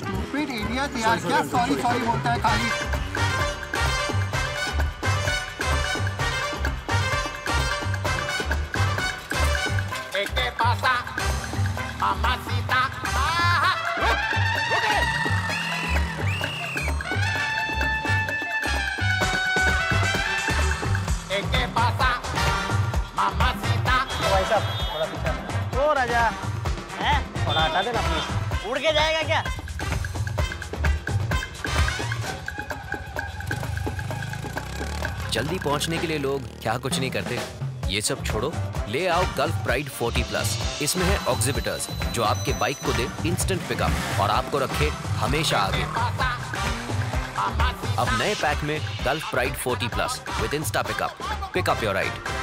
Stupid idiot यार क्या sorry sorry बोलता है खाली ¿Qué? Mamacita. ¿Qué pasa? Mamacita. भाई साहब थोड़ा पीछे ओ राजा हैं थोड़ा हटा देना प्लीज़ उड़ के जाएगा क्या जल्दी पहुँचने के लिए लोग क्या कुछ नहीं करते। ये सब छोड़ो। ले आओ गल्फ प्राइड 40 प्लस इसमें है ऑक्सीबिटर्स जो आपके बाइक को दे इंस्टेंट पिकअप और आपको रखे हमेशा आगे। अब नए पैक में Gulf Pride 40 plus with Insta pickup pickup your ride